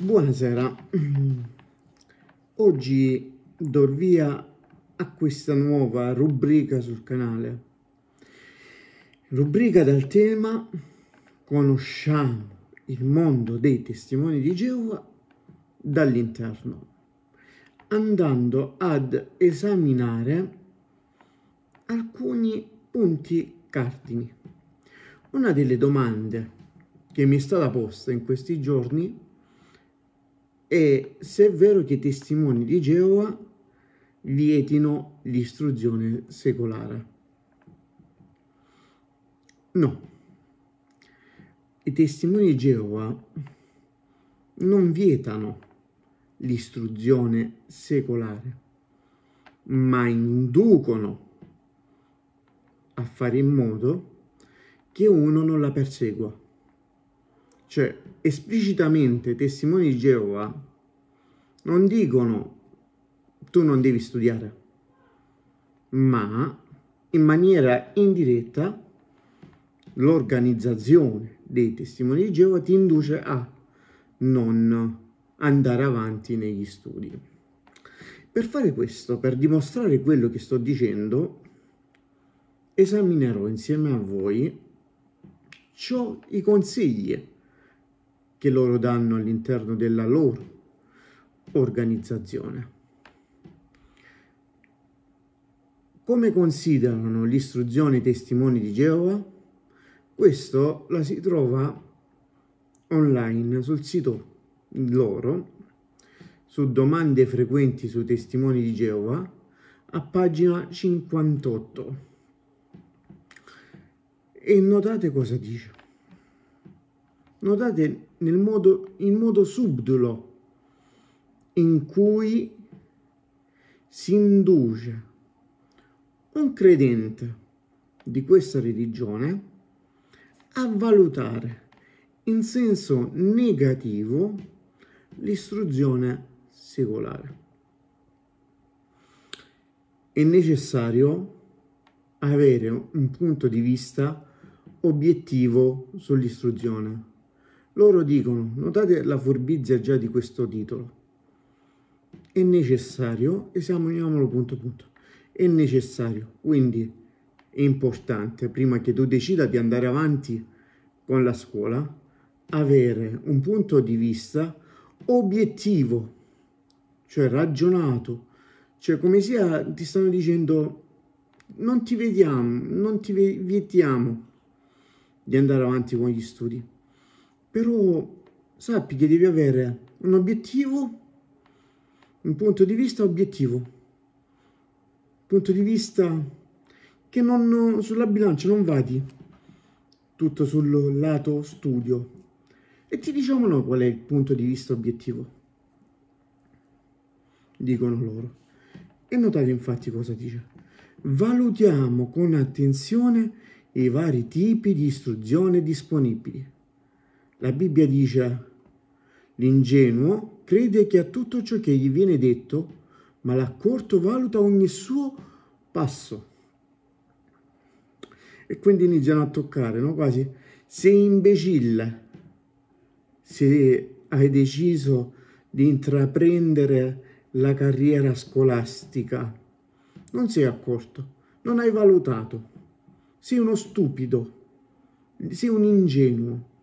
Buonasera, oggi do via a questa nuova rubrica sul canale, rubrica dal tema Conosciamo il mondo dei testimoni di Geova dall'interno, andando ad esaminare alcuni punti cardini. Una delle domande che mi è stata posta in questi giorni è se è vero che i testimoni di Geova vietino l'istruzione secolare. No, i testimoni di Geova non vietano l'istruzione secolare, ma inducono a fare in modo che uno non la persegua. Cioè, esplicitamente testimoni di Geova non dicono tu non devi studiare, ma in maniera indiretta l'organizzazione dei testimoni di Geova ti induce a non andare avanti negli studi. Per fare questo, per dimostrare quello che sto dicendo, esaminerò insieme a voi ciò i consigli che loro danno all'interno della loro organizzazione. Come considerano l'istruzione i testimoni di Geova? Questo la si trova online sul sito loro, su domande frequenti sui testimoni di Geova, a pagina 58. E notate cosa dice. Notate nel modo, in modo subdolo in cui si induce un credente di questa religione a valutare in senso negativo l'istruzione secolare. È necessario avere un punto di vista obiettivo sull'istruzione loro dicono, notate la furbizia già di questo titolo, è necessario, esaminiamolo punto punto, è necessario, quindi è importante, prima che tu decida di andare avanti con la scuola, avere un punto di vista obiettivo, cioè ragionato, cioè come sia ti stanno dicendo non ti vediamo, non ti vietiamo di andare avanti con gli studi però sappi che devi avere un obiettivo, un punto di vista obiettivo, punto di vista che non, sulla bilancia non vadi. Tutto sul lato studio. E ti diciamo noi qual è il punto di vista obiettivo, dicono loro. E notate infatti cosa dice. Valutiamo con attenzione i vari tipi di istruzione disponibili la Bibbia dice, l'ingenuo crede che a tutto ciò che gli viene detto, ma l'accorto valuta ogni suo passo. E quindi iniziano a toccare, no? Quasi, sei imbecille se hai deciso di intraprendere la carriera scolastica. Non sei accorto, non hai valutato. Sei uno stupido, sei un ingenuo.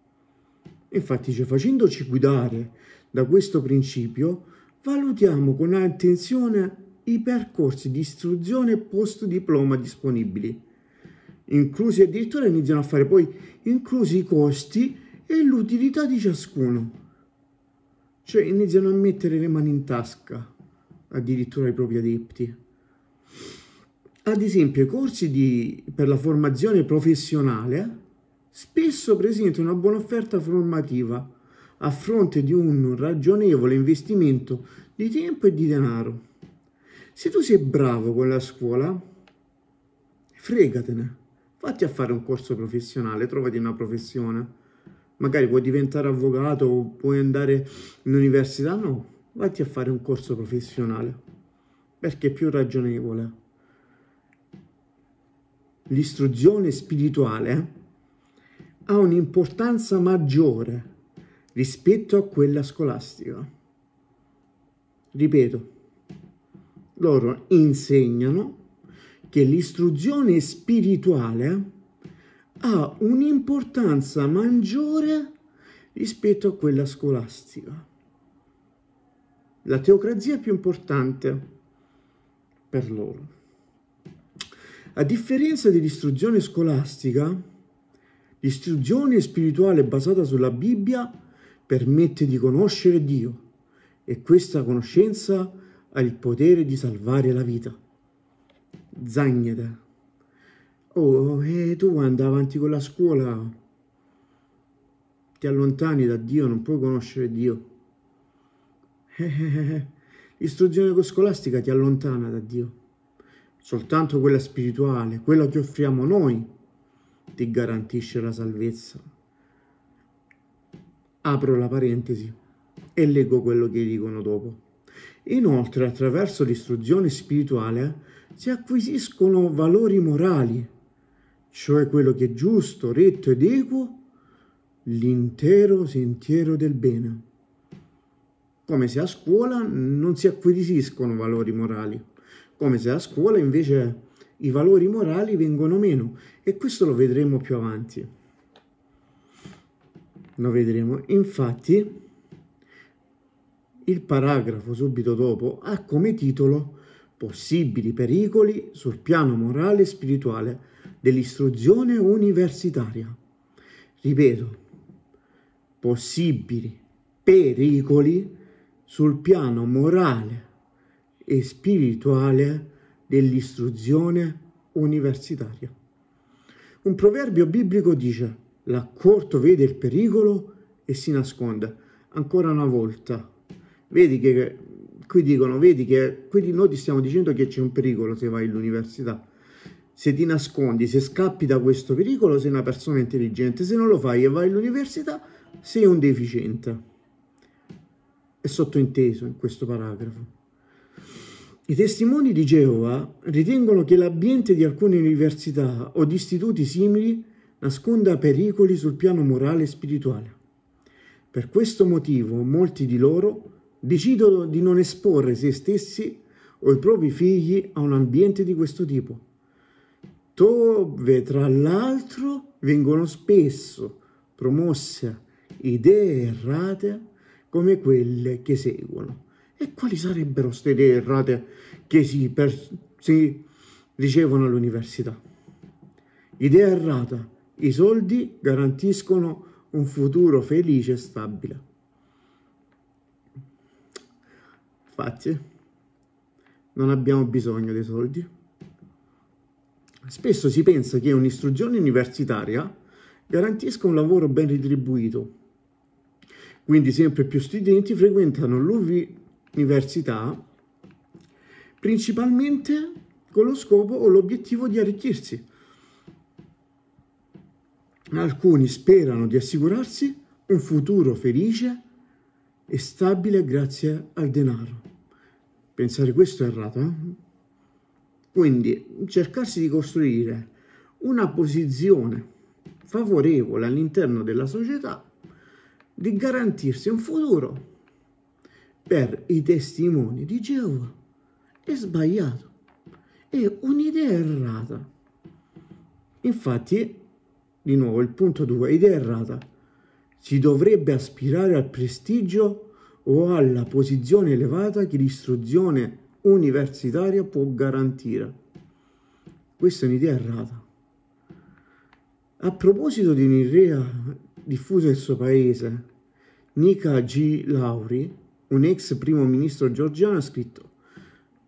Infatti, cioè, facendoci guidare da questo principio, valutiamo con attenzione i percorsi di istruzione post diploma disponibili, inclusi addirittura iniziano a fare poi inclusi i costi e l'utilità di ciascuno. Cioè iniziano a mettere le mani in tasca addirittura ai propri adepti. Ad esempio, i corsi di, per la formazione professionale spesso presenta una buona offerta formativa a fronte di un ragionevole investimento di tempo e di denaro. Se tu sei bravo con la scuola, fregatene, fatti a fare un corso professionale, trovati una professione. Magari puoi diventare avvocato o puoi andare in università, no, vatti a fare un corso professionale, perché è più ragionevole. L'istruzione spirituale ha un'importanza maggiore rispetto a quella scolastica. Ripeto, loro insegnano che l'istruzione spirituale ha un'importanza maggiore rispetto a quella scolastica. La teocrazia è più importante per loro. A differenza dell'istruzione scolastica, l'istruzione spirituale basata sulla Bibbia permette di conoscere Dio e questa conoscenza ha il potere di salvare la vita. Zagnete. Oh, e tu andai avanti con la scuola, ti allontani da Dio, non puoi conoscere Dio. L'istruzione scolastica ti allontana da Dio. Soltanto quella spirituale, quella che offriamo noi, ti garantisce la salvezza. Apro la parentesi e leggo quello che dicono dopo. Inoltre, attraverso l'istruzione spirituale si acquisiscono valori morali, cioè quello che è giusto, retto ed equo, l'intero sentiero del bene. Come se a scuola non si acquisiscono valori morali, come se a scuola invece i valori morali vengono meno e questo lo vedremo più avanti. Lo vedremo. Infatti, il paragrafo subito dopo ha come titolo Possibili pericoli sul piano morale e spirituale dell'istruzione universitaria. Ripeto, possibili pericoli sul piano morale e spirituale dell'istruzione universitaria. Un proverbio biblico dice l'accorto vede il pericolo e si nasconde. Ancora una volta, vedi che qui dicono, vedi che quindi noi ti stiamo dicendo che c'è un pericolo se vai all'università. Se ti nascondi, se scappi da questo pericolo, sei una persona intelligente, se non lo fai e vai all'università, sei un deficiente. È sottointeso in questo paragrafo. I testimoni di Geova ritengono che l'ambiente di alcune università o di istituti simili nasconda pericoli sul piano morale e spirituale. Per questo motivo molti di loro decidono di non esporre se stessi o i propri figli a un ambiente di questo tipo, dove tra l'altro vengono spesso promosse idee errate come quelle che seguono. E quali sarebbero queste idee errate che si, per, si ricevono all'università? Idea errata. I soldi garantiscono un futuro felice e stabile. Infatti, non abbiamo bisogno dei soldi. Spesso si pensa che un'istruzione universitaria garantisca un lavoro ben retribuito. Quindi sempre più studenti frequentano l'UV università principalmente con lo scopo o l'obiettivo di arricchirsi. Alcuni sperano di assicurarsi un futuro felice e stabile grazie al denaro. Pensare questo è errato, eh? Quindi cercarsi di costruire una posizione favorevole all'interno della società, di garantirsi un futuro per i testimoni di Geova è sbagliato, è un'idea errata. Infatti, di nuovo il punto 2, idea errata. Si dovrebbe aspirare al prestigio o alla posizione elevata che l'istruzione universitaria può garantire. Questa è un'idea errata. A proposito di un'idea diffusa nel suo paese, Nika G. Lauri un ex primo ministro georgiano ha scritto,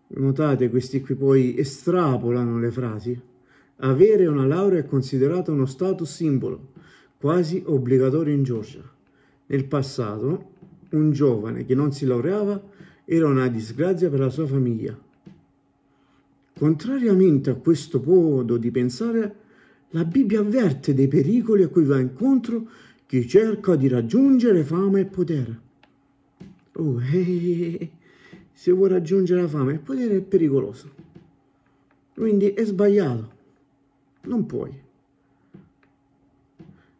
notate questi qui poi estrapolano le frasi, avere una laurea è considerato uno status simbolo, quasi obbligatorio in Georgia. Nel passato, un giovane che non si laureava era una disgrazia per la sua famiglia. Contrariamente a questo modo di pensare, la Bibbia avverte dei pericoli a cui va incontro chi cerca di raggiungere fama e potere. Oh, eh, se vuoi raggiungere la fame, il potere è pericoloso. Quindi è sbagliato. Non puoi.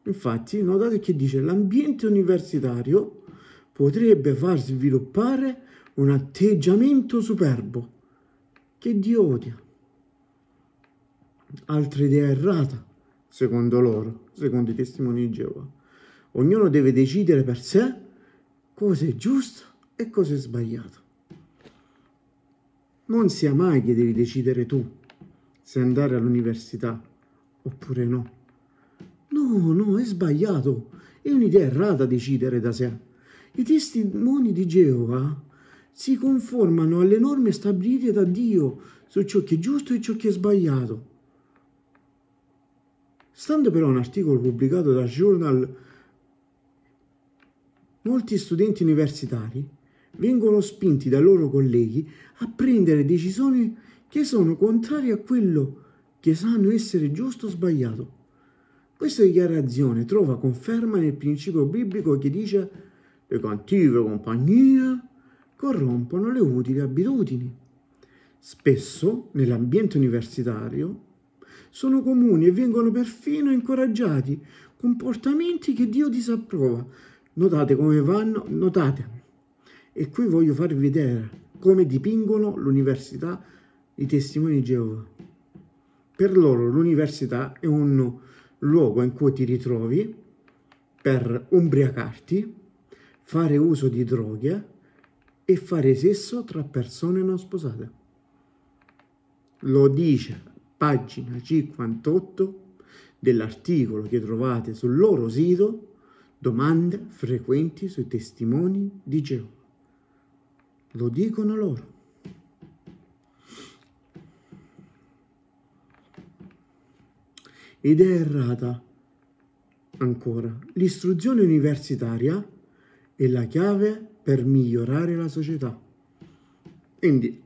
Infatti, notate che dice l'ambiente universitario potrebbe far sviluppare un atteggiamento superbo che Dio odia. Altra idea errata, secondo loro, secondo i testimoni di Geova. Ognuno deve decidere per sé cosa è giusto e cosa è sbagliato. Non sia mai che devi decidere tu se andare all'università oppure no. No, no, è sbagliato. È un'idea errata decidere da sé. I testimoni di Geova si conformano alle norme stabilite da Dio su ciò che è giusto e ciò che è sbagliato. Stando però a un articolo pubblicato da Journal, molti studenti universitari vengono spinti dai loro colleghi a prendere decisioni che sono contrarie a quello che sanno essere giusto o sbagliato. Questa dichiarazione trova conferma nel principio biblico che dice le cattive compagnie corrompono le utili abitudini. Spesso nell'ambiente universitario sono comuni e vengono perfino incoraggiati comportamenti che Dio disapprova. Notate come vanno, notate. E qui voglio farvi vedere come dipingono l'università i testimoni di Geova. Per loro l'università è un luogo in cui ti ritrovi per ubriacarti, fare uso di droghe e fare sesso tra persone non sposate. Lo dice pagina 58 dell'articolo che trovate sul loro sito domande frequenti sui testimoni di Geova. Lo dicono loro. Idea errata. Ancora, l'istruzione universitaria è la chiave per migliorare la società. Quindi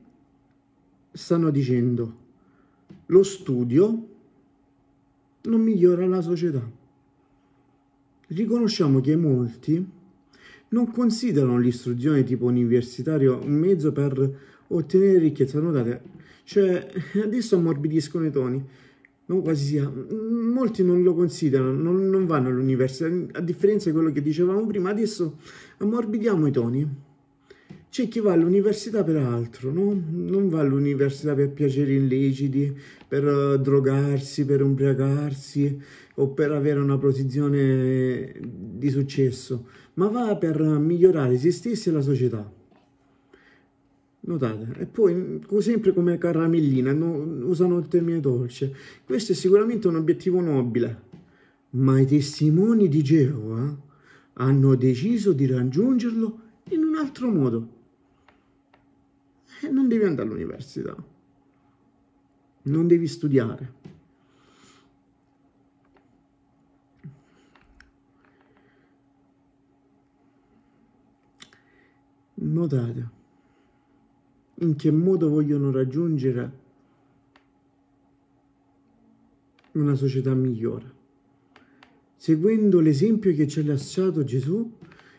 stanno dicendo lo studio non migliora la società. Riconosciamo che molti non considerano l'istruzione tipo universitario un mezzo per ottenere ricchezza. Notate, cioè adesso ammorbidiscono i toni non quasi sia, molti non lo considerano, non, non vanno all'università, a differenza di quello che dicevamo prima, adesso ammorbidiamo i toni. C'è chi va all'università per altro, no? non va all'università per piaceri illeciti, per uh, drogarsi, per ubriacarsi o per avere una posizione di successo, ma va per migliorare se stessi e la società. Notate, e poi sempre come caramellina, no, usano il termine dolce. Questo è sicuramente un obiettivo nobile, ma i testimoni di Geova hanno deciso di raggiungerlo in un altro modo. E non devi andare all'università, non devi studiare. Notate in che modo vogliono raggiungere una società migliore. Seguendo l'esempio che ci ha lasciato Gesù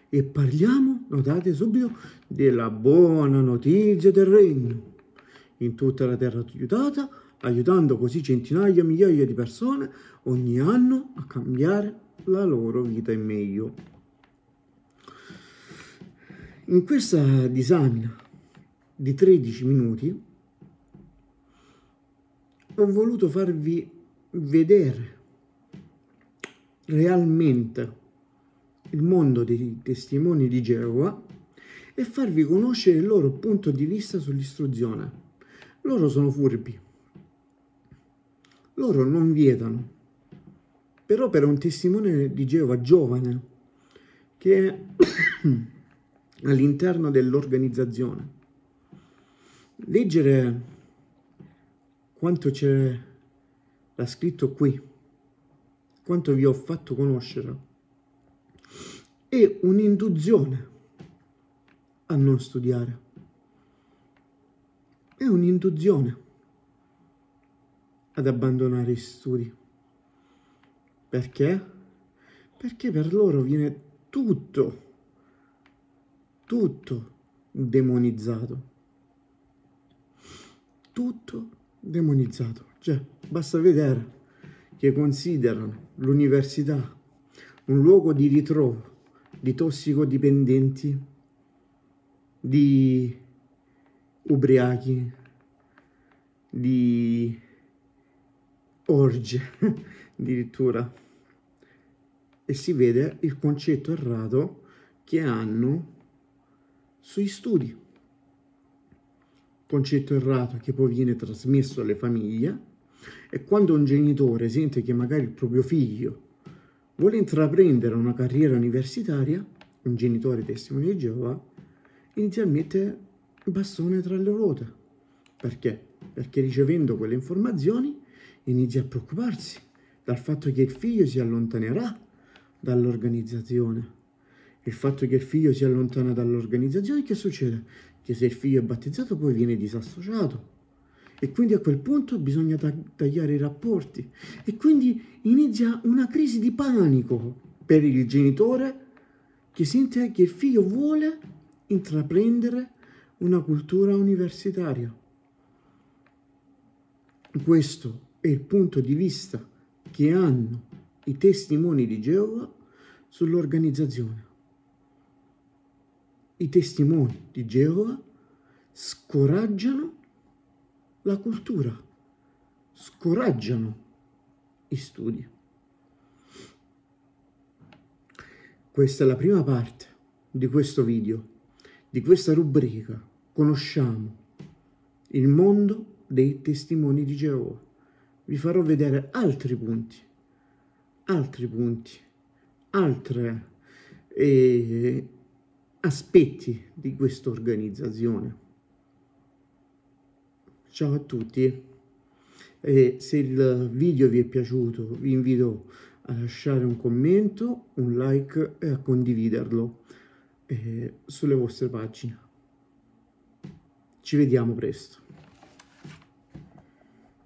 e parliamo, notate subito, della buona notizia del regno in tutta la terra aiutata, aiutando così centinaia, migliaia di persone ogni anno a cambiare la loro vita in meglio. In questa disamina di 13 minuti ho voluto farvi vedere realmente il mondo dei testimoni di Geova e farvi conoscere il loro punto di vista sull'istruzione. Loro sono furbi, loro non vietano, però per un testimone di Geova giovane che è all'interno dell'organizzazione leggere quanto c'è l'ha scritto qui, quanto vi ho fatto conoscere, è un'induzione a non studiare. È un'induzione ad abbandonare gli studi. Perché? Perché per loro viene tutto, tutto demonizzato tutto demonizzato. Cioè, basta vedere che considerano l'università un luogo di ritrovo di tossicodipendenti, di ubriachi, di orge addirittura e si vede il concetto errato che hanno sui studi concetto errato che poi viene trasmesso alle famiglie e quando un genitore sente che magari il proprio figlio vuole intraprendere una carriera universitaria, un genitore testimone di Geova, il bastone tra le ruote. Perché? Perché ricevendo quelle informazioni inizia a preoccuparsi dal fatto che il figlio si allontanerà dall'organizzazione. Il fatto che il figlio si allontana dall'organizzazione, che succede? Che se il figlio è battezzato poi viene disassociato e quindi a quel punto bisogna tagliare i rapporti e quindi inizia una crisi di panico per il genitore che sente che il figlio vuole intraprendere una cultura universitaria. Questo è il punto di vista che hanno i testimoni di Geova sull'organizzazione. I testimoni di Geova scoraggiano la cultura, scoraggiano i studi. Questa è la prima parte di questo video, di questa rubrica. Conosciamo il mondo dei testimoni di Geova. Vi farò vedere altri punti, altri punti, altri eh, aspetti di questa organizzazione. Ciao a tutti e se il video vi è piaciuto vi invito a lasciare un commento, un like e a condividerlo eh, sulle vostre pagine. Ci vediamo presto.